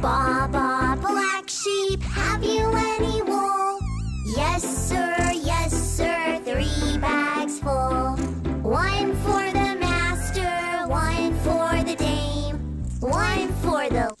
Baa baa black sheep, have you any wool? Yes sir, yes sir, three bags full. One for the master, one for the dame, one for the...